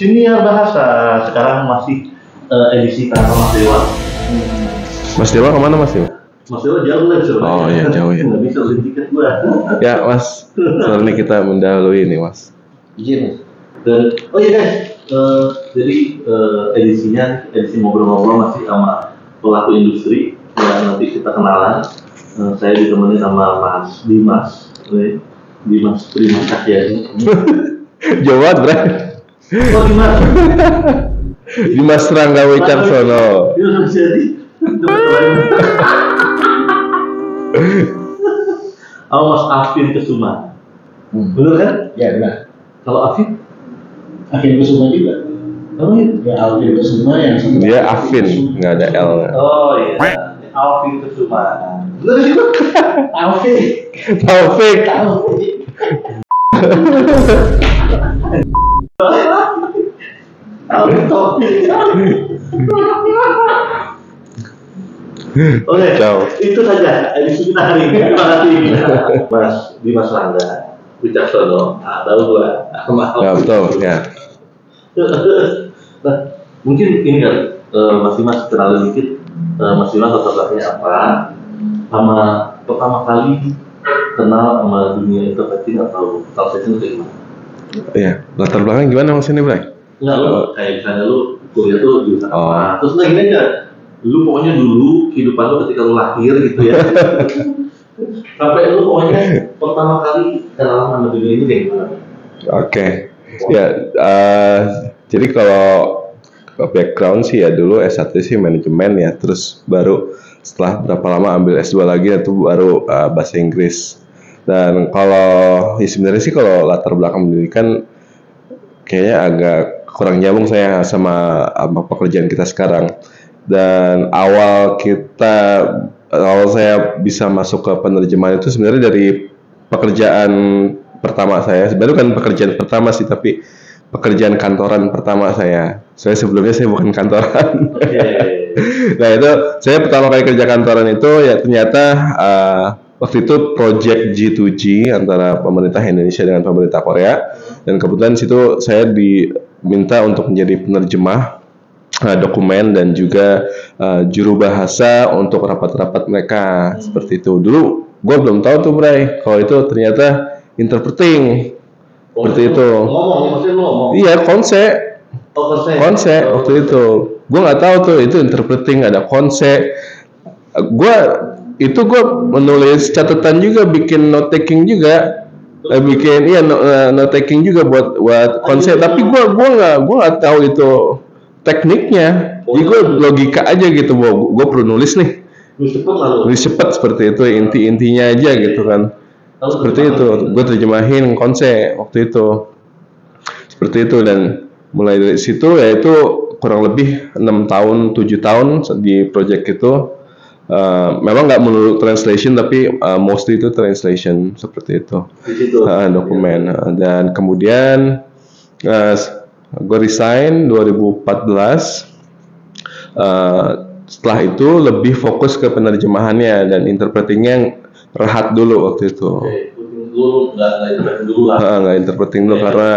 Siniar Bahasa. Sekarang masih eh, edisi tanpa Mas Dewa. Mas Dewa ke mana Mas Dewa? Mas Dewa jauh lah Surabaya. Oh, iya, jauh ya. Nggak bisa beli tiket gua. Ya Mas, soalnya ini kita mendahului nih Mas. Izin. Dan oh iya guys, Eh, jadi eh, edisinya edisi ngobrol-ngobrol masih sama pelaku industri. Ya, nanti kita kenalan. Eh, saya ditemani sama Mas Dimas. Dimas Prima. Jauh banget, Bray. Oh Dimas. Dimas Rangga Wicaksono. Mas Afin Kesuma. Bener kan? Ya benar. Kalau Afin? Akhir Kusuma juga. Oh iya. Ya Alvin Kusuma yang sama. Dia Afin, nggak ada L. Oh iya. Alvin Kesuma. Bener juga. Alvin. Taufik. Alvin. Alvin Taufik. Oke, Ciao. itu saja edisi kita hari ini. Terima kasih Mas Dimas Rangga, Wicaksono, ah, tahu gua, maaf. Ya betul, ya. nah, mungkin ini kan eh, Mas Dimas kenalin dikit eh, Mas Dimas belakangnya apa sama pertama kali kenal sama dunia interpreting atau translation itu gimana? Iya, latar belakang gimana Mas ini, Bray? Enggak lu kayak misalnya lu kuliah tuh jurusan Oh. apa? Terus lagi aja lu pokoknya dulu kehidupan lu ketika lu lahir gitu ya. Sampai lu pokoknya pertama kali kenal sama dunia ini gimana? Oke, ya. eh, jadi kalau background sih ya dulu S1 sih manajemen ya, terus baru setelah berapa lama ambil S2 lagi itu baru eh, bahasa Inggris. Dan kalau ya sebenarnya sih kalau latar belakang pendidikan kayaknya agak kurang nyambung saya sama, sama pekerjaan kita sekarang. Dan awal kita awal saya bisa masuk ke penerjemahan itu sebenarnya dari pekerjaan pertama saya. Sebenarnya bukan pekerjaan pertama sih, tapi pekerjaan kantoran pertama saya. Saya sebelumnya saya bukan kantoran. Oke. nah itu saya pertama kali kerja kantoran itu ya ternyata uh, waktu itu project G2G antara pemerintah Indonesia dengan pemerintah Korea dan kebetulan situ saya diminta untuk menjadi penerjemah uh, dokumen dan juga uh, juru bahasa untuk rapat-rapat mereka. Seperti itu. Dulu gue belum tahu tuh Bray. Kalau itu ternyata interpreting. Seperti itu. Ngomong, maksudnya lu ngomong. iya konsep. Oh, konsep. konsep waktu itu. Gue nggak tahu tuh itu interpreting ada konsep. Gue itu gue menulis catatan juga bikin note taking juga Eh, bikin iya no- eh, note taking juga buat buat konsep. Tapi gue gua nggak gua nggak tahu itu tekniknya. Jadi gue logika aja gitu bahwa gue perlu nulis nih. Lu cepet lalu. nulis cepet seperti itu inti intinya aja gitu kan. Lalu seperti itu. gue terjemahin konsep waktu itu. Seperti itu dan mulai dari situ ya itu kurang lebih enam tahun tujuh tahun di project itu Eh, memang nggak melulu translation tapi eh, mostly itu translation seperti itu. Eh, dokumen Eh, dan kemudian gue resign 2014 Eh, setelah itu lebih fokus ke penerjemahannya dan interpretingnya rehat dulu waktu itu Oke, lu nggak nggak interpret dulu lah. Nggak interpreting dulu Iya. karena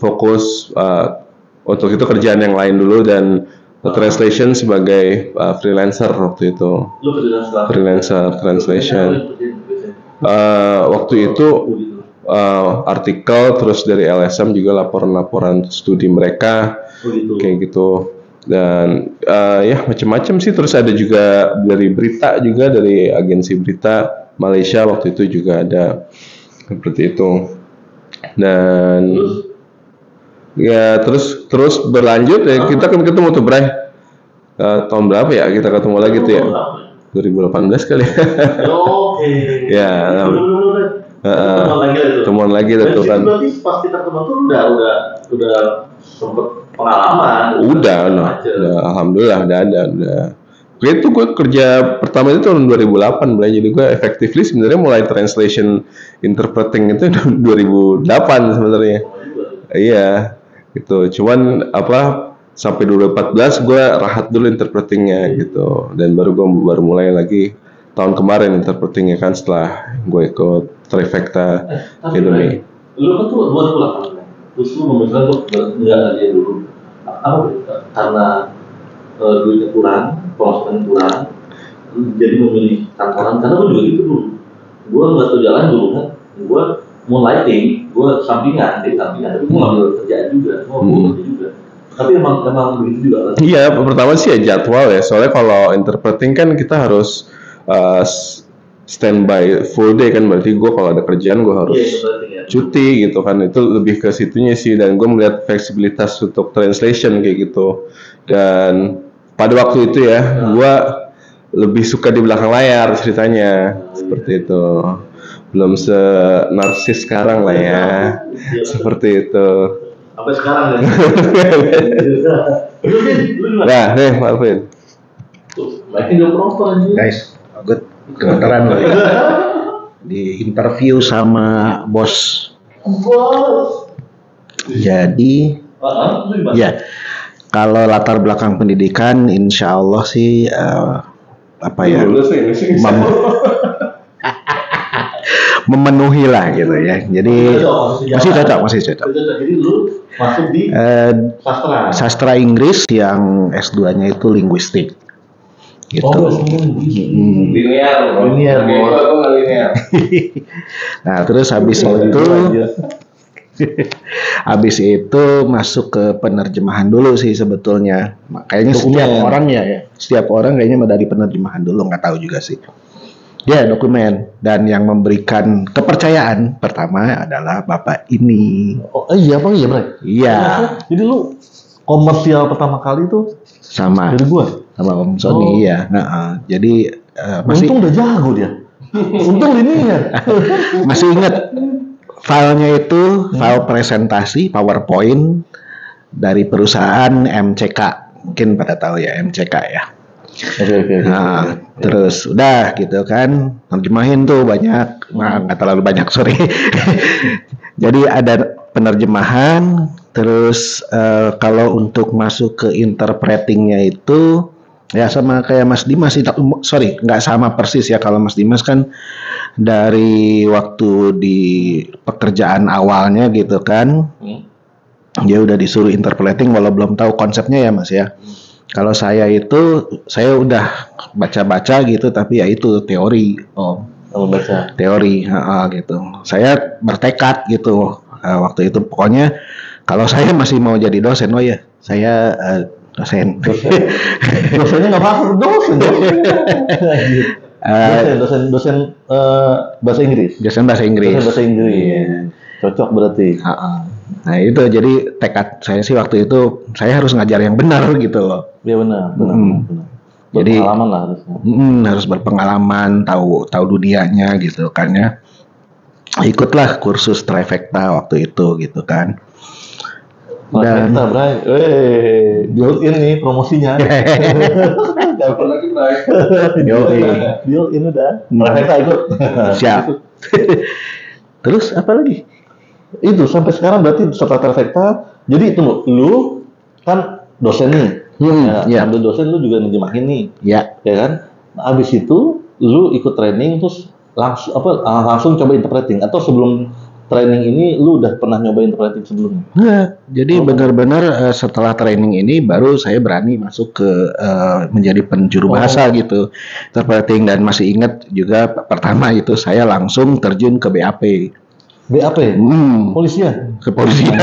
fokus uh, untuk itu kerjaan yang lain dulu dan translation sebagai uh, freelancer waktu itu. Freelancer translation. Uh, waktu itu uh, artikel terus dari LSM juga laporan-laporan studi mereka Begitu. kayak gitu. Dan uh, ya macam-macam sih. Terus ada juga dari berita juga dari agensi berita Malaysia waktu itu juga ada seperti itu. Dan Terus? ya terus terus berlanjut ya kita kan ketemu tuh Bray Uh, tahun berapa ya kita ketemu lagi tuh ya? 2018 kali ya. Oke. Ya, lah itu. temuan lagi tuh kan. Berarti pas kita ketemu tuh udah udah udah sempet pengalaman. udah nah, Macem. udah alhamdulillah udah ada udah. Gue itu gue kerja pertama itu tahun 2008 Bray. jadi gue effectively sebenarnya mulai translation interpreting itu 2008 sebenarnya. Oh, iya gitu. Cuman apa sampai 2014 gue rahat dulu interpretingnya gitu. Dan baru gue baru mulai lagi tahun kemarin interpretingnya kan setelah gue ikut trifecta Tapi Indomie. Lu kan tuh 2008 kan? terus lu untuk ber- nggak kerja dulu apa karena eh, duitnya kurang pemasukan kurang jadi memilih kantoran. Karena gue juga gitu dulu gue nggak tahu jalan dulu kan? Gue mau lighting gue sampingan di sampingan. Tapi gue ngambil kerjaan juga gue Hmm. kerja juga tapi emang emang begitu juga kan Iya, pertama sih ya jadwal ya. Soalnya kalau interpreting kan kita harus uh, s- standby full day kan. Berarti gue kalau ada kerjaan gue harus iya seperti ya cuti gitu kan. Itu lebih ke situnya sih. Dan gue melihat fleksibilitas untuk translation kayak gitu. Dan pada waktu itu ya, gue lebih suka di belakang layar ceritanya. Seperti itu. Belum se narsis sekarang lah ya. Iya, Seperti itu. Sampai sekarang ya Nah, nih Marvin. Tuh, makin gak proper aja Guys, good. Kebetulan loh ya. Di interview sama bos. bos Jadi, gimana ya kalau latar belakang pendidikan, insya Allah sih eh, apa ya Lulus nih, ini sih. mem- memenuhi lah gitu ya. Jadi masih cocok, masih cocok. Jadi lu masuk di Eh, sastra. sastra Inggris yang S2-nya itu linguistik. Gitu. Oh, Hmm. linear. Linear, linear. Nah, terus habis itu habis itu masuk ke penerjemahan dulu sih sebetulnya. Kayaknya setiap orang ya, ya. Setiap orang kayaknya dari penerjemahan dulu nggak tahu juga sih. Ya, dokumen dan yang memberikan kepercayaan pertama adalah Bapak ini. Oh iya bang iya bang. Iya, Jadi lu komersial pertama kali tuh sama dari gua. sama Om Sony Oh. ya. Heeh. Jadi eh, masih Untung udah jago dia. Untung linear. masih ingat filenya itu file presentasi PowerPoint dari perusahaan MCK mungkin pada tahu ya MCK ya Oke oke. nah terus udah gitu kan terjemahin tuh banyak. Nah, nggak terlalu banyak sorry. Jadi ada penerjemahan terus eh, kalau untuk masuk ke interpretingnya itu ya sama kayak Mas Dimas tak- sorry nggak sama persis ya kalau Mas Dimas kan dari waktu di pekerjaan awalnya gitu kan. Dia udah disuruh interpreting walau belum tahu konsepnya ya Mas ya kalau saya itu saya udah baca-baca gitu tapi ya itu teori oh Kalau baca. teori ha-ha, gitu saya bertekad gitu eh, waktu itu pokoknya kalau saya masih mau jadi dosen oh ya saya eh, dosen Dosennya nggak masuk dosen. Eh, dosen dosen dosen eh, bahasa Inggris. dosen bahasa Inggris Dosen bahasa Inggris. Cocok berarti. Ha-ha. nah itu jadi tekad saya sih waktu itu saya harus ngajar yang benar gitu loh Iya benar benar. Hmm. benar. Jadi- Berpengalaman lah harusnya. Mm, harus berpengalaman, tahu tahu dunianya gitu kan ya. Ikutlah kursus trifecta waktu itu gitu kan. Dan Kita, Bray. Eh, build in nih promosinya. Kapan lagi Bray? Build in udah. Hmm. Kita ikut. siap. Terus apa lagi? Itu sampai sekarang berarti setelah trifecta. Jadi tunggu, lu kan dosen nih. Hmm, ya, ya. Sambil dosen lu juga nerjemahin nih, Ya, ya kan? Nah, abis itu lu ikut training terus langsung apa ah, langsung coba interpreting atau sebelum training ini lu udah pernah nyoba interpreting sebelumnya? Enggak. Jadi benar-benar eh, setelah training ini baru saya berani masuk ke eh, menjadi penjuru bahasa gitu. Interpreting dan masih ingat juga pertama itu saya langsung terjun ke BAP. BAP, Hmm, polisian. kepolisian.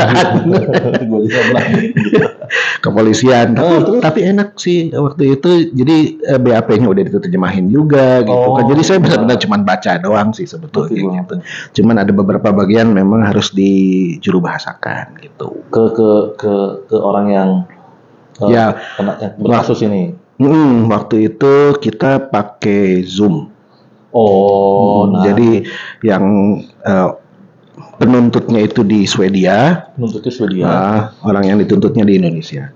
Kepolisian tapi, Oh, terus? tapi enak sih waktu itu jadi eh, BAP-nya udah diterjemahin juga gitu Oh. kan jadi saya benar-benar cuma baca doang sih sebetulnya Betul. gitu cuman ada beberapa bagian memang harus dijuru bahasakan gitu ke ke ke ke orang yang eh, Ya. kena berkasus ini. Mm, waktu itu kita pakai Zoom Oh, Hmm, nah, jadi yang eh, penuntutnya itu di Swedia nuntutnya Swedia. nah, orang yang dituntutnya di Indonesia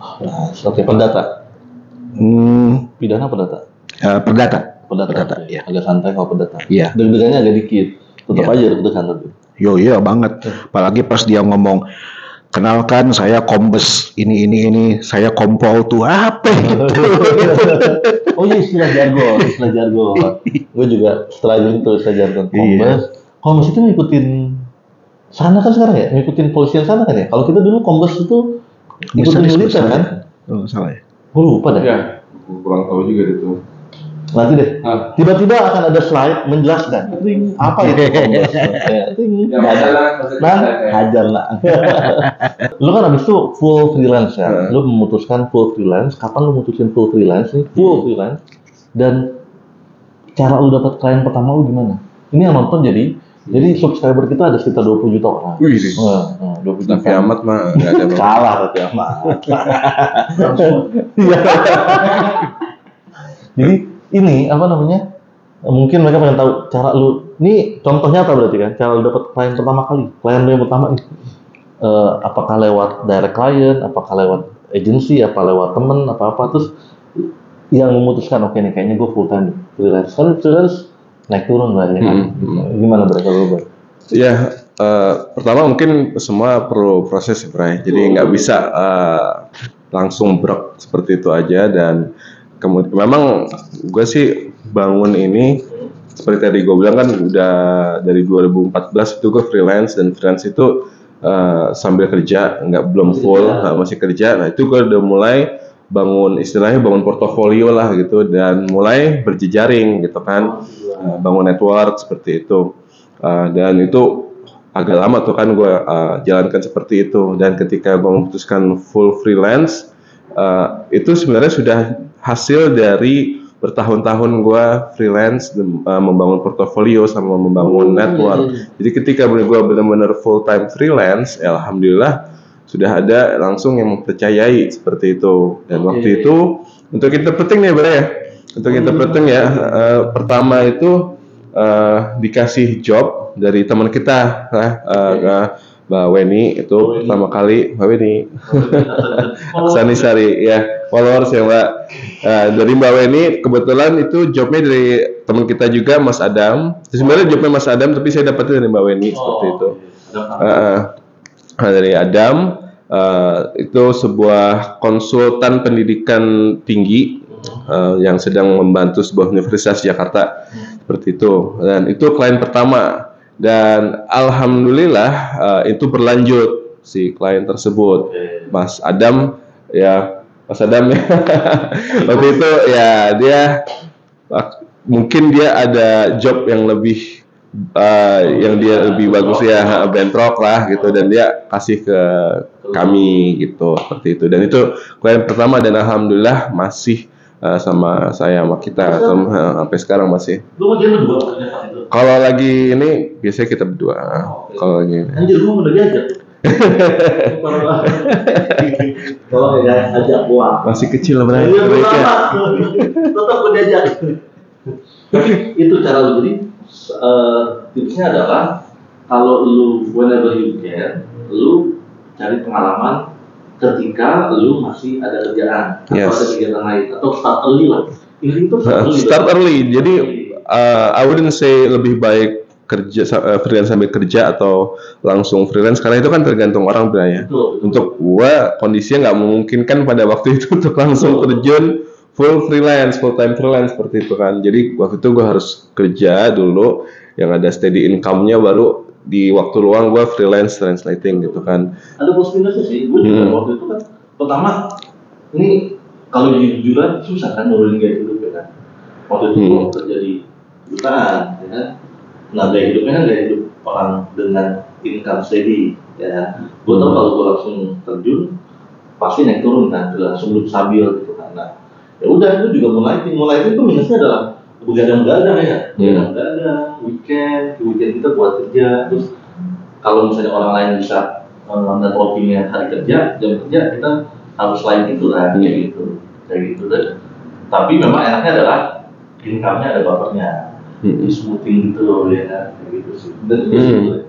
Nah, Oke, perdata. Hmm, Pidana perdata. eh, perdata Perdata. Perdata, oke. iya. Agak santai kalau perdata. Iya. Deg-degannya agak dikit. Tetap Iya. aja deg-degan tapi. Yo iya banget. Apalagi pas dia ngomong kenalkan saya kombes ini ini ini saya kompol tuh apa itu oh iya istilah jargon, istilah jargon. Gue juga setelah itu istilah jargon. Iya. Kombes. Kombes itu ngikutin sana kan sekarang ya ngikutin polisian sana kan ya. Kalau kita dulu kombes itu ngikutin Bisa militer kan. Oh, salah ya. Gue lupa dah. Ya, kurang tahu juga itu. Nanti deh. Ah. Tiba-tiba akan ada slide menjelaskan. Ring, apa itu kombes? Ya, ring. Ya, Nah, hajar lah. lu kan abis itu full freelance ya. Hmm. Lu memutuskan full freelance. Kapan lu mutusin full freelance nih? Full freelance. Dan cara lu dapat klien pertama lu gimana? Ini yang nonton jadi jadi subscriber kita ada sekitar 20 juta orang. Wih, Nah, nah, 20 juta. Raffi Ahmad mah nggak ada. Raffi Ahmad. Iya. Jadi ini apa namanya? Mungkin mereka pengen tahu cara lu. Ini contohnya apa berarti kan? Cara lu dapat klien pertama kali. Klien lu yang pertama nih. Eh, apakah lewat direct client, apakah lewat agency, apa lewat temen, apa apa terus yang memutuskan oke nih kayaknya gue full time freelance. Kan freelance naik turun lah ya kan. Hmm, Gimana berarti kalau Bray? Ya, eh, pertama mungkin semua perlu proses ya, Bray. Jadi nggak bisa eh, langsung brok seperti itu aja dan kemudian memang gue sih bangun ini seperti tadi gue bilang kan udah dari 2014 itu gue freelance dan freelance itu eh, sambil kerja nggak belum full nah, masih kerja. Nah itu gue udah mulai bangun istilahnya bangun portofolio lah gitu dan mulai berjejaring gitu kan. Uh, bangun network seperti itu. Uh, dan itu agak lama tuh kan gue uh, jalankan seperti itu. Dan ketika gue memutuskan full freelance uh, itu sebenarnya sudah hasil dari bertahun-tahun gue freelance uh, membangun portofolio sama membangun network. jadi ketika gue benar-benar full time freelance ya alhamdulillah sudah ada langsung yang mempercayai seperti itu. Dan waktu itu untuk interpreting nih Bre ya. Untuk interpreting ya eh, pertama itu eh, dikasih job dari teman kita lah eh, eh, Mbak Weni itu pertama kali Mbak Weni. Sani Sari ya. Followers ya Mbak. Eh, dari Mbak Weni kebetulan itu jobnya dari teman kita juga Mas Adam. Sebenarnya jobnya Mas Adam tapi saya dapatnya dari Mbak Weni seperti itu. Nah, dari Adam eh, itu sebuah konsultan pendidikan tinggi eh, yang sedang membantu sebuah universitas Jakarta. Seperti itu. Dan itu klien pertama. Dan alhamdulillah eh, itu berlanjut si klien tersebut. Mas Adam ya Mas Adam. Ya waktu itu ya dia mungkin dia ada job yang lebih eh, yang dia lebih bagus ya bentrok lah gitu. Dan dia kasih ke kami gitu seperti itu dan itu klien pertama dan alhamdulillah masih eh, sama saya sama kita sama- eh, sampai sekarang masih Lu mau dia berdua kalau lagi ini biasanya kita berdua kalau lagi ini. Anjir gua diajak. Kalau nggak ajak gua. masih kecil lah berarti Iya. Tetap gua diajak. Tapi itu cara lu jadi eh, tipsnya adalah kalau lu whenever you can, lu cari pengalaman ketika lu masih ada kerjaan atau Yes. ada kegiatan lain atau start early lah. Ini tuh start early. start early jadi uh, I wouldn't say lebih baik kerja uh, freelance sambil kerja atau langsung freelance karena itu kan tergantung orang ya. Betul. Untuk gua kondisinya nggak memungkinkan pada waktu itu untuk langsung terjun full freelance, full time freelance seperti itu kan. Jadi waktu itu gua harus kerja dulu yang ada steady income-nya baru di waktu luang gua freelance translating gitu kan. ada plus minusnya sih gue juga Hmm. waktu itu kan pertama ini kalau jujuran susah kan nurunin gaya hidup ya kan waktu itu Hmm. gue kerja di ya kan nah gaya hidupnya kan gaya hidup orang dengan income steady ya kan gue tau Hmm. kalau gue langsung terjun pasti naik turun kan langsung belum stabil gitu kan nah ya udah itu juga mulai mulai itu minusnya adalah begadang-begadang ya Hmm. begadang-begadang weekend weekend kita buat kerja terus kalau misalnya orang lain bisa uh, networkingnya hari kerja jam kerja kita harus lain itu lah Hmm. kayak gitu kayak gitu dan tapi memang enaknya adalah income-nya ada buffernya Hmm. di smoothing gitu ya kan kayak gitu sih dan itu Hmm.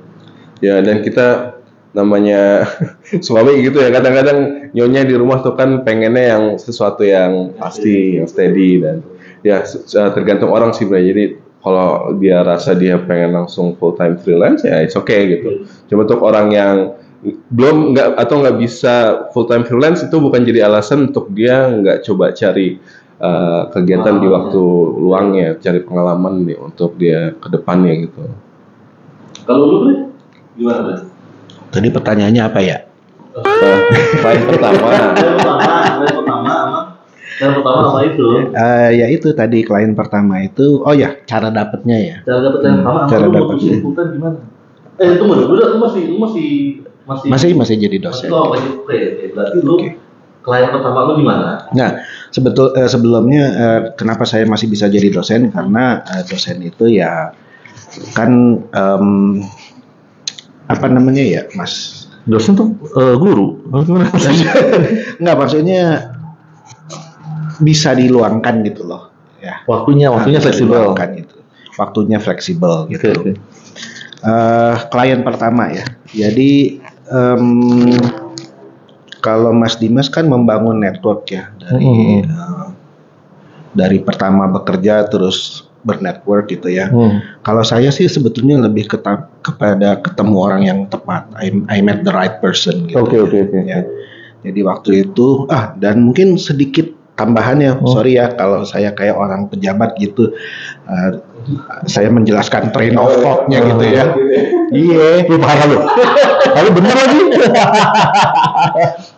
Ya dan kita namanya suami gitu ya kadang-kadang nyonya di rumah tuh kan pengennya yang sesuatu yang pasti yang steady dan ya se- tergantung orang sih Bray. Jadi kalau dia rasa dia pengen langsung full time freelance ya it's okay gitu. Cuma untuk orang yang belum nggak atau nggak bisa full time freelance itu bukan jadi alasan untuk dia nggak coba cari uh, kegiatan di Ah, waktu luangnya, cari pengalaman nih untuk dia ke depannya gitu. kalau lu gimana? Tadi pertanyaannya apa ya? Klien pertama. Yang pertama, yang pertama yang pertama sama itu. Eh, ya itu tadi klien pertama itu, oh ya cara dapetnya ya. Cara dapet yang pertama sama Cara ikutan gimana? Eh tunggu dulu, lu masih lu masih masih Masih masih jadi dosen. Masih, oh, masih oke, oke. Berarti lu Oke. klien pertama lu gimana? Nah, sebetul eh, sebelumnya eh, kenapa saya masih bisa jadi dosen karena eh, dosen itu ya kan em, apa namanya ya, Mas? Dosen tuh eh, guru. Enggak maksudnya bisa diluangkan gitu loh, ya. Waktunya, waktunya Bisa fleksibel. gitu. Waktunya fleksibel gitu. Eh, klien pertama ya. Jadi em, kalau Mas Dimas kan membangun network ya dari Mhm. eh, dari pertama bekerja terus bernetwork gitu ya. Hmm. Kalau saya sih sebetulnya lebih keta- kepada ketemu orang yang tepat. I, I met the right person gitu. Oke, oke, oke. Ya. Jadi waktu itu ah dan mungkin sedikit tambahannya, Oh. sorry ya kalau saya kayak orang pejabat gitu, eh, saya menjelaskan train of thought-nya gitu ya. Iya. Lu parah lu. Lalu bener lagi.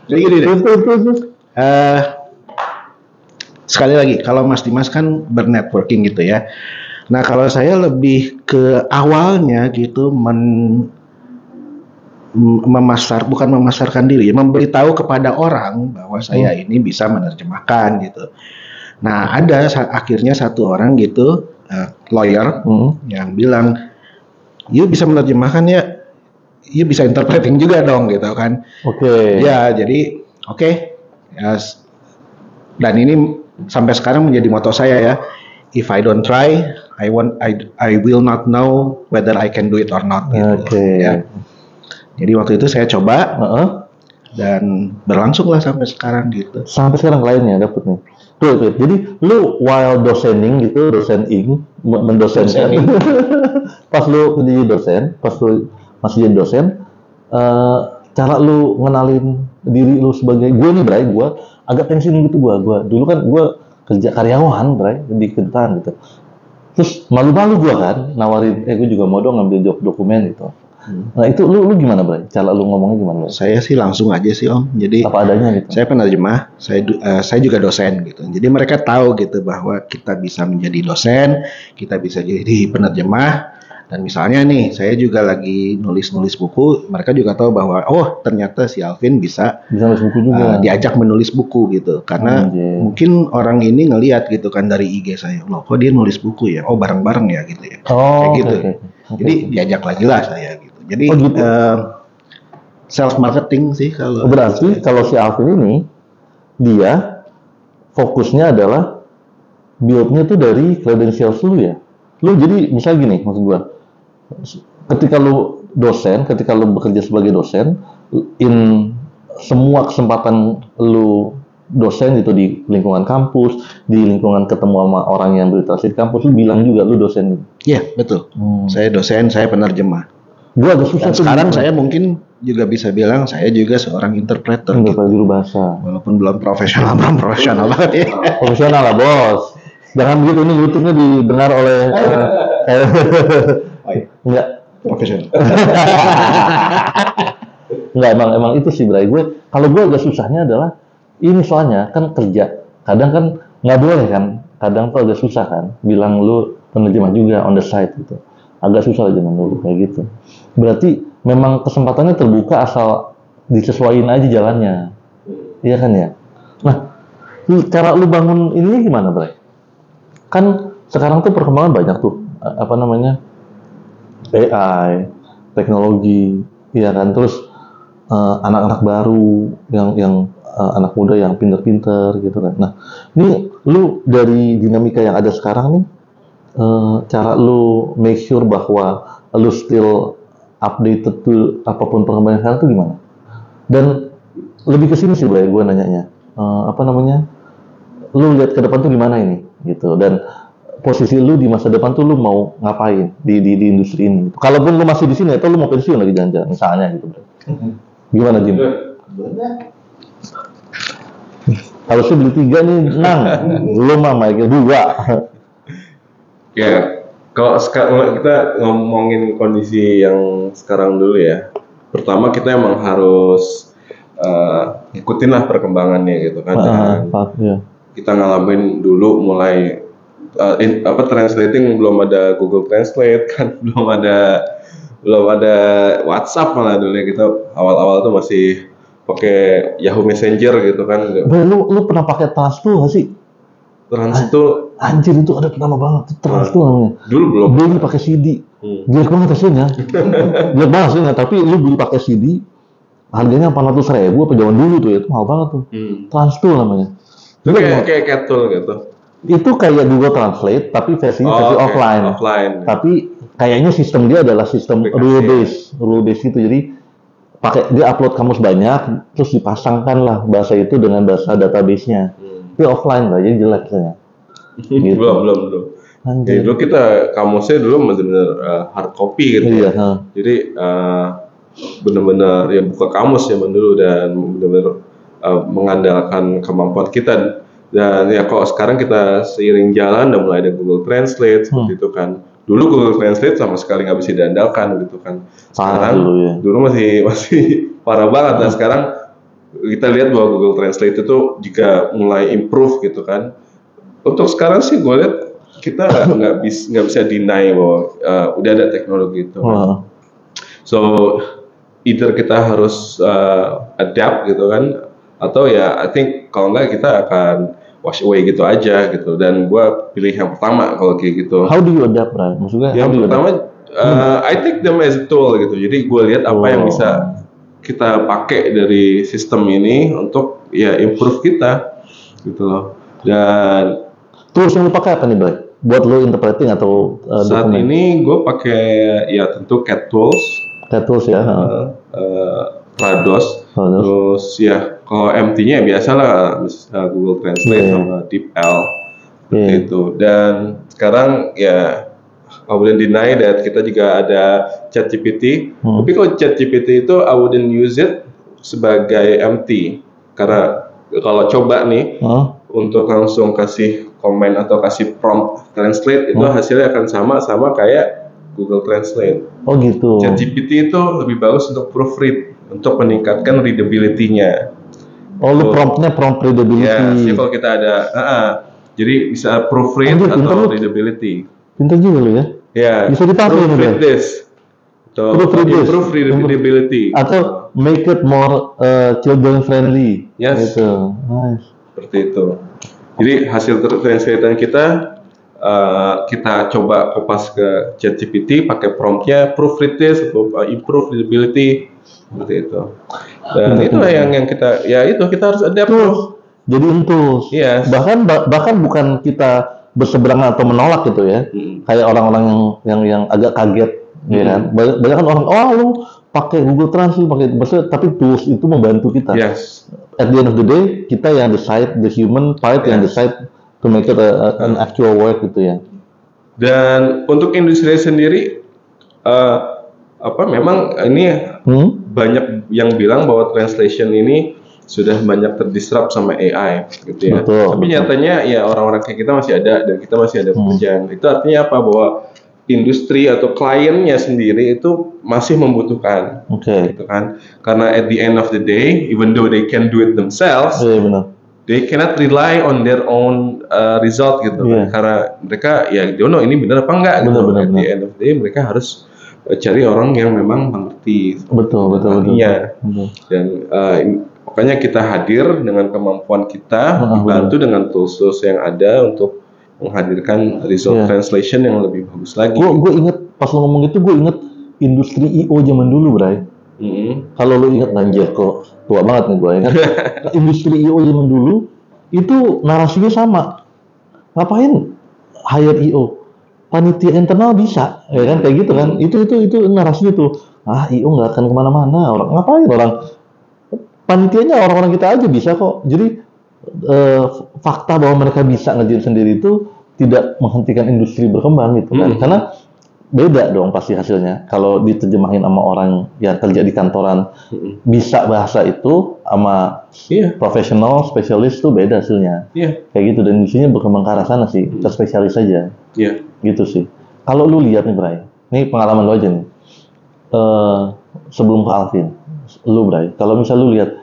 Jadi gini deh. Eh, sekali lagi, kalau Mas Dimas kan bernetworking gitu ya. Nah kalau saya lebih ke awalnya gitu men memasar bukan memasarkan diri, memberitahu kepada orang bahwa saya ini bisa menerjemahkan gitu. Nah ada akhirnya satu orang gitu eh, lawyer Hmm. yang bilang, you bisa menerjemahkan ya, you bisa interpreting juga dong gitu kan. Oke. Ya, jadi oke. Ya, s- dan ini sampai sekarang menjadi moto saya ya. If I don't try, I want I I will not know whether I can do it or not. gitu. Oke. Ya. Jadi waktu itu saya coba Heeh. dan berlangsunglah sampai sekarang gitu. Sampai sekarang kliennya dapet nih. Tuh, tuh. Jadi lu while dosening gitu, dosening, mendosenkan. Pas lu jadi dosen, pas lu masih jadi dosen, eh, cara lu ngenalin diri lu sebagai gue nih, Bray, gue agak tensin gitu gue. Gue dulu kan gue kerja karyawan, Bray, di kedutaan gitu. Terus malu-malu gue kan, nawarin, eh gue juga mau dong ngambil job dokumen gitu. Nah itu lu, lu gimana, Bray? Cara lu ngomongnya gimana, Bray? Saya sih langsung aja sih Om. Jadi Apa adanya gitu? saya penerjemah, saya eh, saya juga dosen gitu. Jadi mereka tahu gitu bahwa kita bisa menjadi dosen, kita bisa jadi penerjemah. Dan misalnya nih, saya juga lagi nulis-nulis buku, mereka juga tahu bahwa oh ternyata si Alvin bisa Bisa nulis buku juga. eh, diajak menulis buku gitu. Karena Anjir. mungkin orang ini ngelihat gitu kan dari IG saya, loh kok dia nulis buku ya? Oh bareng-bareng ya gitu ya. Oh, kayak gitu. oke. Oke. Jadi diajak lagi lah saya gitu. Jadi Oh, gitu. self marketing sih kalau berarti kalau si Alvin ini dia fokusnya adalah build-nya tuh dari credentials lu ya. Lu jadi misal gini maksud gua. Ketika lu dosen, ketika lu bekerja sebagai dosen, in semua kesempatan lu dosen itu di lingkungan kampus, di lingkungan ketemu sama orang yang berliterasi di kampus, lu bilang juga lu dosen. Iya betul. Hmm. Saya dosen, saya penerjemah. Gua agak susah Dan tuh sekarang gitu. saya mungkin juga bisa bilang saya juga seorang interpreter. Gitu. tahu juru bahasa. Walaupun belum profesional, belum profesional banget ya. profesional lah bos jangan begitu ini YouTube-nya didengar oleh iya. enggak Profesional. enggak emang emang itu sih Bray gue kalau gue agak susahnya adalah ini soalnya kan kerja kadang kan nggak boleh kan kadang tuh agak susah kan bilang lu penerjemah juga on the side gitu agak susah aja dulu kayak gitu. Berarti memang kesempatannya terbuka asal disesuaikan aja jalannya. Iya kan ya? Nah cara lu bangun ininya gimana Bray? Kan sekarang tuh perkembangan banyak tuh apa namanya AI teknologi ya kan? Terus eh, anak-anak baru yang yang eh, anak muda yang pinter-pinter gitu kan. Nah ini lu dari dinamika yang ada sekarang nih eh, cara lu make sure bahwa lu still updated tuh apa pun perkembangan sekarang tuh gimana? Dan lebih ke sini sih Bray gue nanyanya. Eh, apa namanya? Lu lihat ke depan tuh gimana ini? Gitu. Dan posisi lu di masa depan tuh lu mau ngapain di di, di industri ini? Kalaupun lu masih di sini atau lu mau pensiun lagi jangan-jangan misalnya gitu bro gimana Jim? Harusnya beli tiga nih enam. Belum mah Mike dua Ya, kalau sekarang kita ngomongin kondisi yang sekarang dulu ya. pertama kita emang harus eh, ngikutin lah perkembangannya gitu kan. Ah, Jangan Pak, ya. kita ngalamin dulu mulai eh, in- apa translating belum ada Google Translate kan, belum ada belum ada WhatsApp malah dulu ya kita awal-awal tuh masih pakai Yahoo Messenger gitu kan. Lu lu pernah pakai Trans tuh gak sih? Trans itu Anjir itu ada lama banget tuh Trans tuh namanya. dulu belum. Beli pakai CD. Hmm. Jelek banget hasilnya. Jelek banget hasilnya, tapi lu beli pakai CD harganya 400 ribu apa zaman dulu tuh ya, itu mahal banget tuh. Hmm. Trans tuh namanya. Itu kayak kayak Ketul gitu. Itu kayak Google Translate tapi versinya Oh, versi oke. offline. Offline. Tapi kayaknya sistem dia adalah sistem Aplikasi. rule based, rule based gitu. Jadi pakai dia upload kamus banyak, terus dipasangkan lah bahasa itu dengan bahasa database-nya. Hmm. Tapi offline lah, jadi jelek hasilnya. Gitu. belum belum belum. Jadi Anjir. dulu kita kamusnya dulu benar-benar uh, hard copy gitu. Iya, ya. ha. Jadi uh, benar-benar ya buka kamus zaman dulu dan benar-benar uh, mengandalkan kemampuan kita dan ya kok sekarang kita seiring jalan dan mulai ada Google Translate seperti Hmm. itu kan. Dulu Google Translate sama sekali nggak bisa diandalkan gitu kan. Sekarang dulu ya. dulu masih masih parah banget dan sekarang kita lihat bahwa Google Translate itu jika mulai improve gitu kan untuk sekarang sih gue lihat kita nggak bisa nggak bisa deny bahwa uh, udah ada teknologi itu. Wah. so either kita harus uh, adapt gitu kan atau ya I think kalau nggak kita akan wash away gitu aja gitu dan gue pilih yang pertama kalau kayak gitu How do you adapt, Bray? Maksudnya yang pertama uh, I take them as a tool gitu jadi gue lihat apa yang Oh. bisa kita pakai dari sistem ini untuk ya improve kita gitu loh dan? Tools yang lu pakai apa nih, Bray? Buat lu interpreting atau uh, saat dokumen? ini gue pakai ya tentu cat tools Kayak tools ya. uh, uh, Trados Trados. terus ya kalau MT-nya ya biasa lah uh, Google Translate Iya. sama DeepL Iya. itu dan sekarang ya I wouldn't deny that kita juga ada ChatGPT Hmm. tapi kalau ChatGPT itu I wouldn't use it sebagai MT karena kalau coba nih Hah? untuk langsung kasih komen atau kasih prompt translate itu Hmm. hasilnya akan sama sama kayak Google Translate. Oh gitu. ChatGPT itu lebih bagus untuk proofread untuk meningkatkan readability-nya. Oh lu promptnya prompt readability. Ya, jadi kalau kita ada, ah, ah. jadi bisa proofread Anjir, atau readability. Pinter juga lu ya. Ya, Bisa dipakai nih, proofread this. Atau Proofread this. improve readability. Atau make it more uh, children friendly. Yes. Gitu. Nice. seperti itu. Jadi hasil ter- translate kita uh, kita coba kopas ke ChatGPT pakai promptnya proofread this atau improve readability seperti itu. Dan itu yang yang kita ya itu kita harus adapt. Tools. Jadi tools. Yes. Bahkan ba- bahkan bukan kita berseberangan atau menolak gitu ya. Mm. Kayak orang-orang yang yang yang agak kaget ya Hmm. kan. Banyak, banyak kan orang oh lu pakai Google Translate pakai maksudnya tapi tools itu membantu kita. Yes. At the end of the day kita yang decide the human part yang Yes. decide to make it a- a- an actual work gitu ya. Dan untuk industri sendiri uh, apa memang ini Hmm? banyak yang bilang bahwa translation ini sudah banyak terdisrupt sama AI gitu ya. Betul, Tapi betul. nyatanya ya orang-orang kayak kita masih ada dan kita masih ada Hmm. pekerjaan. Itu artinya apa bahwa industri atau kliennya sendiri itu masih membutuhkan Oke. gitu kan. Karena at the end of the day even though they can do it themselves, Iya benar. they cannot rely on their own uh, result gitu Iya. karena mereka ya don't know ini benar apa enggak gitu. Benar, benar, at the benar. end of the day mereka harus uh, cari orang yang memang mengerti Betul, betul, betul. Betul. dan uh, makanya kita hadir dengan kemampuan kita dibantu dengan tools-tools yang ada untuk menghadirkan result Iya. translation yang lebih bagus lagi. Gue gue inget pas lo ngomong itu gue inget industri IO zaman dulu, Bray. Mm-mm. Kalau lo inget anjir kok tua banget nih gue ya kan. industri IO zaman dulu itu narasinya sama. Ngapain hire IO? Panitia internal bisa, ya kan kayak gitu kan. Itu itu itu narasinya tuh. Ah IO nggak akan ke mana-mana. Orang ngapain orang? Panitianya orang-orang kita aja bisa kok. Jadi eh, fakta bahwa mereka bisa ngerjain sendiri itu tidak menghentikan industri berkembang gitu kan. Hmm. Karena beda dong pasti hasilnya. Kalau diterjemahin sama orang yang kerja di kantoran Mm-mm. bisa bahasa itu sama Iya, profesional spesialis tuh beda hasilnya. iya, Kayak gitu dan industrinya berkembang ke arah sana sih. Ke spesialis aja iya. gitu sih. Kalau lu lihat nih Bray, ini pengalaman lu aja nih. Eh, sebelum ke Alvin, lu Bray, kalau misal lu lihat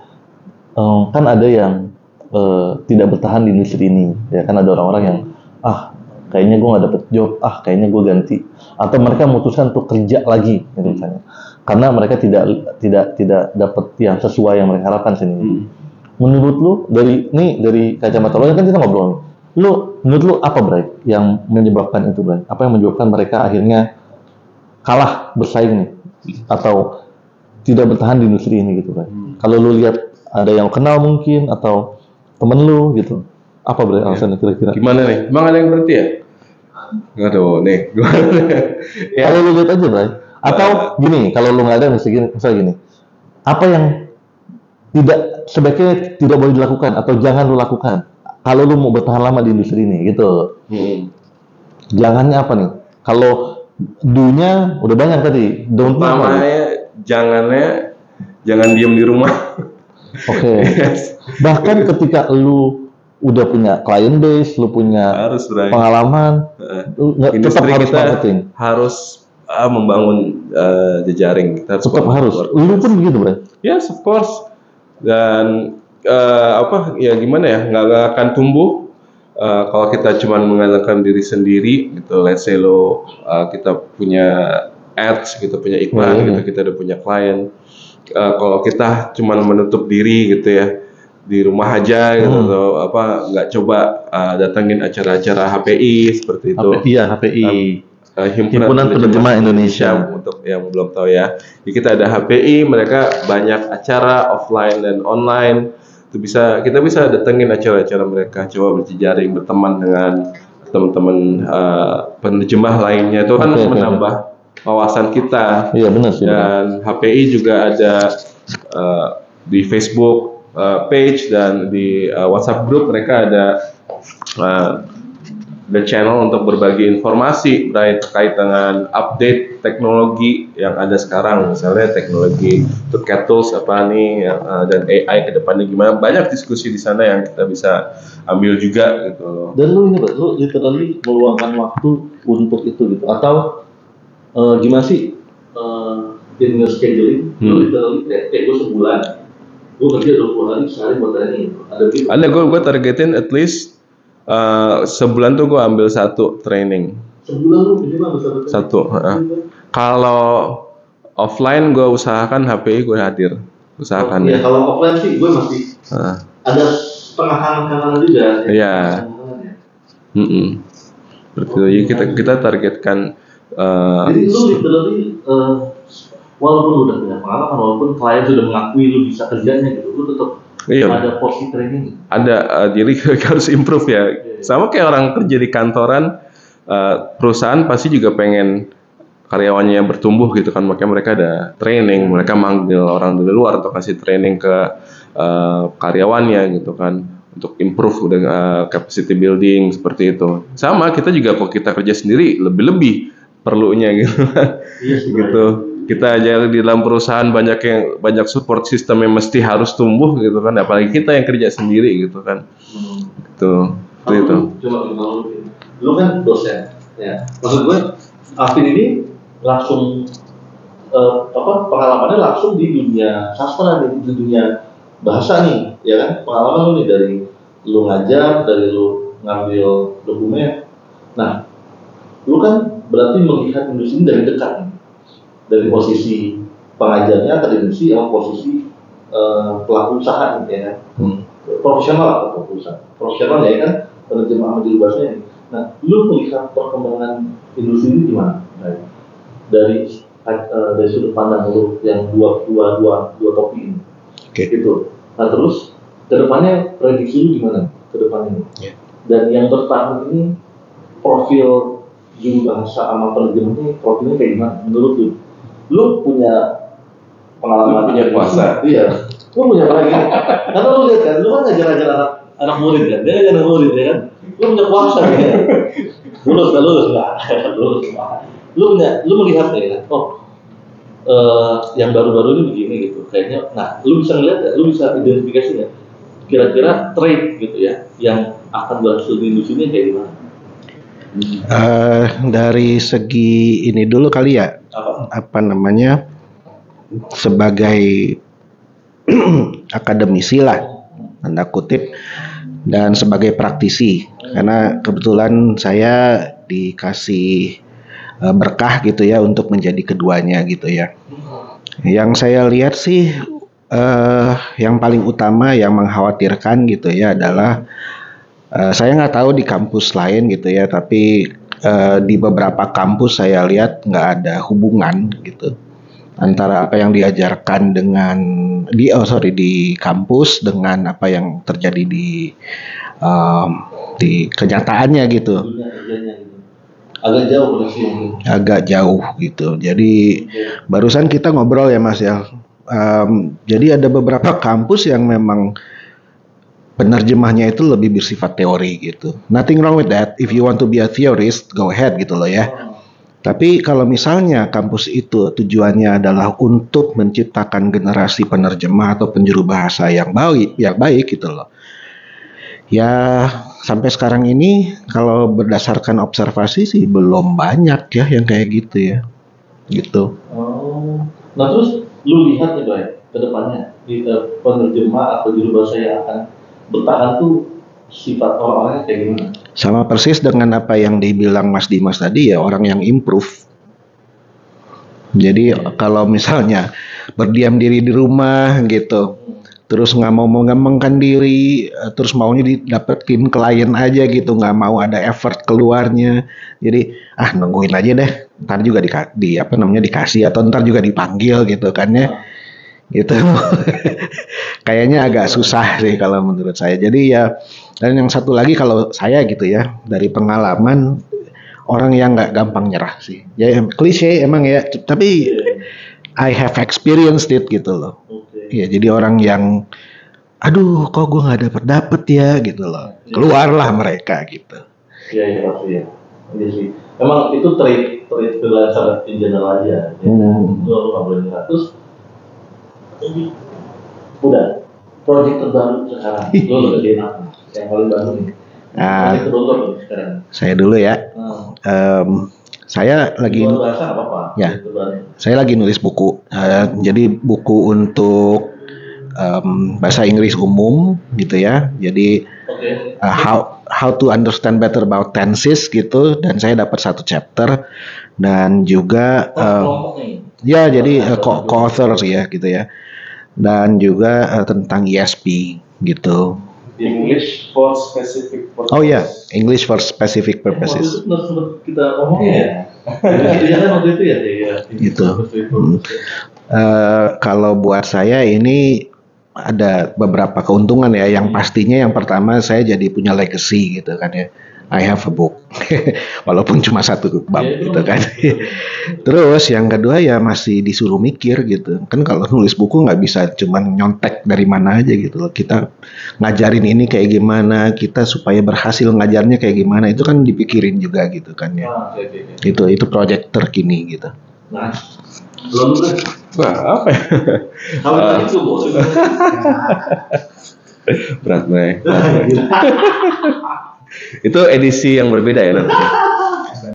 eh, kan ada yang eh, tidak bertahan di industri ini, ya kan ada orang-orang yang ah kayaknya gue nggak dapet job, ah kayaknya gue ganti, atau mereka memutuskan untuk kerja lagi, gitu misalnya, karena mereka tidak tidak tidak dapat yang sesuai yang mereka harapkan sini. Hmm. Menurut lu dari nih dari kacamata lo kan kita ngobrol nih. Lu menurut lu apa Bray yang menyebabkan itu Bray? Apa yang menyebabkan mereka akhirnya kalah bersaing nih atau tidak bertahan di industri ini gitu Bray? Kalau lu lihat ada yang kenal mungkin atau temen lu gitu. Apa Bray alasannya kira-kira? Gimana nih? Emang ada yang berarti ya? Aduh, nih. Gimana? ya. Kalau lu lihat aja Bray. Atau gini, kalau lu nggak ada misalnya gini, misalnya gini. Apa yang tidak sebaiknya tidak boleh dilakukan atau jangan lu lakukan kalau lu mau bertahan lama di industri ini gitu. Hmm. Jangannya apa nih? Kalau do-nya udah banyak tadi. Don't-nya apa? Pertamanya jangannya jangan diem di rumah. Oke. Yes. Bahkan ketika lu udah punya client base, lu punya Harus, pengalaman, Eh, lu nggak- tetap harus kita marketing. harus ah, membangun eh, jejaring. Kita harus Tetap harus. Lu pun begitu, Bro. Yes, of course. Dan eh, apa ya gimana ya nggak akan tumbuh eh, kalau kita cuma mengandalkan diri sendiri gitu. Let's say lo eh, kita punya ads, kita punya iklan, Hmm. gitu, kita udah punya klien. Eh, kalau kita cuma menutup diri gitu ya di rumah aja gitu Hmm. atau apa nggak coba eh, datangin acara-acara HPI seperti itu. HP, iya, HPI. Eh, Himpunan Penerjemah Indonesia. untuk yang belum tahu ya. Jadi kita ada HPI, mereka banyak acara offline dan online. Itu bisa kita bisa datengin acara-acara mereka, coba berjejaring, berteman dengan teman-teman eh, penerjemah lainnya itu kan oke, menambah wawasan kita. Iya, benar sih. Dan HPI juga ada eh, di Facebook eh, page dan di eh, WhatsApp group mereka ada eh, the channel untuk berbagi informasi Bray, terkait dengan update teknologi yang ada sekarang misalnya teknologi Turket Tools apa nih yang, eh, dan AI ke depannya gimana banyak diskusi di sana yang kita bisa ambil juga gitu loh Dan lu ini, lu literally meluangkan waktu untuk itu gitu. Atau eh, gimana sih eh, in your scheduling, lu Hmm. literally kayak, kayak gue sebulan, gue kerja 20 hari sehari buat training. Ada ada gue gue targetin at least eh, sebulan tuh gue ambil satu training Sebulan lu minimal bisa bertraining. Satu, heeh. kalau offline gue usahakan HPI gue hadir usahakan Iya, ya kalau offline sih gue masih Heeh. ada setengah kanan-kanan juga. ya. Iya. Kanan-kanannya. Mm-mm. Seperti itu. Jadi kita kita targetkan eh, Jadi lu literally eh, walaupun lu udah punya pengalaman, walaupun klien sudah mengakui lu bisa kerjanya gitu, lu tetap Iya. ada porsi training. ada eh, jadi harus improve ya. Sama kayak orang kerja di kantoran eh, perusahaan pasti juga pengen karyawannya yang bertumbuh gitu kan. Makanya mereka ada training mereka manggil orang dari luar atau kasih training ke eh, karyawannya gitu kan. Untuk improve dengan eh, capacity building seperti itu. Sama kita juga kalau kita kerja sendiri lebih-lebih perlunya gitu. Iya sih, gitu kita aja di dalam perusahaan banyak yang banyak support system yang mesti harus tumbuh gitu kan apalagi kita yang kerja sendiri gitu kan Hmm. gitu itu itu Lu- Coba lu, lu kan dosen, ya. Maksud gue, Alvin ini langsung eh, apa pengalamannya langsung di dunia sastra di dunia bahasa nih, ya kan? Pengalaman lu nih dari lu ngajar, dari lu ngambil dokumen. Nah, lu kan berarti melihat industri dari dekat nih, dari posisi pengajarnya akademisi sama posisi eh, pelaku usaha nih, ya? Hmm. profesional atau pelaku usaha. Profesional ya kan? Penerjemah juru bahasa ini. Nah lu melihat perkembangan industri ini gimana? Nah, dari eh, dari sudut pandang lu yang dua dua dua dua topik ini. Oke. gitu. Nah terus ke depannya prediksi lu gimana ke depan ini? Ya. dan yang bertahan ini profil juru bahasa sama penerjemah ini profilnya kayak gimana? Menurut lu lu punya pengalaman Lu punya kuasa. iya. Lu punya pengalaman karena lu lihat kan lu kan ngajar-ngajar anak anak murid kan? Dia ngajar anak murid ya kan? Lu punya kuasa ya lulus nggak lulus? Nggak. Lulus lu punya lu melihat ya? Kan oh eh, yang baru-baru ini begini gitu. Kayaknya nah lu bisa ngeliat ya lu bisa identifikasi nggak? Kira-kira trade gitu ya yang akan berhasil di industri ini kayak gimana? Eh, dari segi ini dulu kali ya apa? Namanya? Sebagai akademisi lah tanda kutip dan sebagai praktisi. Karena kebetulan saya dikasih uh, berkah gitu ya untuk menjadi keduanya gitu ya. Yang saya lihat sih uh, yang paling utama yang mengkhawatirkan gitu ya adalah uh, saya nggak tahu di kampus lain gitu ya, tapi uh, di beberapa kampus saya lihat nggak ada hubungan gitu antara apa yang diajarkan dengan di oh sorry di kampus dengan apa yang terjadi di um, di kenyataannya gitu. Agak jauh sih. Agak jauh gitu. Jadi barusan kita ngobrol ya Mas ya. Um, jadi ada beberapa kampus yang memang penerjemahnya itu lebih bersifat teori gitu. Nothing wrong with that. If you want to be a theorist, go ahead gitu loh ya. Tapi kalau misalnya kampus itu tujuannya adalah untuk menciptakan generasi penerjemah atau penjuru bahasa yang baik, yang baik gitu loh. Ya sampai sekarang ini kalau berdasarkan observasi sih belum banyak ya yang kayak gitu ya. Gitu. Oh. Nah terus lu lihat ya baik ke depannya di penerjemah atau juru bahasa yang akan bertahan tuh sifat orang-orangnya kayak gimana? Sama persis dengan apa yang dibilang Mas Dimas tadi ya orang yang improve. Jadi kalau misalnya berdiam diri di rumah gitu, terus nggak mau mengembangkan diri, terus maunya didapetin klien aja gitu, nggak mau ada effort keluarnya. Jadi ah nungguin aja deh, ntar juga di, di apa namanya dikasih atau ntar juga dipanggil gitu kan ya. Gitu. Kayaknya agak susah sih kalau menurut saya. Jadi ya dan yang satu lagi kalau saya gitu ya dari pengalaman orang yang nggak gampang nyerah sih. Ya klise emang ya, tapi I have experienced it gitu loh. Okay. Ya jadi orang yang aduh kok gue nggak dapet dapet ya gitu loh. Keluarlah mereka gitu. Iya iya pasti ya. Iya. Emang itu trait trait freelancer in general aja. Ya. Hmm. Itu lo nggak boleh nyerah. Terus udah project terbaru sekarang lo ngerjain apa? yang paling baru nih? Nah, sekarang. Saya dulu ya. Hmm. Um, saya lagi bahasa apa -apa. ya saya lagi nulis buku uh, jadi buku untuk um, bahasa Inggris umum gitu ya jadi okay. uh, how how to understand better about tenses gitu dan saya dapat satu chapter dan juga oh, um, ya jadi uh, co-author ya gitu ya dan juga uh, tentang ESP gitu English for specific purposes. Oh ya, yeah. English for specific purposes. Oh, itu kita ngomong ya. Iya kan waktu itu ya, ya. Gitu. Hmm. Uh, kalau buat saya ini ada beberapa keuntungan ya. Yang pastinya yang pertama saya jadi punya legacy gitu kan ya I have a book. Walaupun cuma satu bab yeah, gitu kan. Terus yang kedua ya masih disuruh mikir gitu. Kan kalau nulis buku nggak bisa cuma nyontek dari mana aja gitu loh. Kita ngajarin ini kayak gimana kita supaya berhasil ngajarnya kayak gimana itu kan dipikirin juga gitu kan ya. Ah, okay, okay. itu itu project terkini gitu. Nah belum Wah, apa ya? Kalau uh, itu berat nih. Itu edisi yang berbeda ya nanti.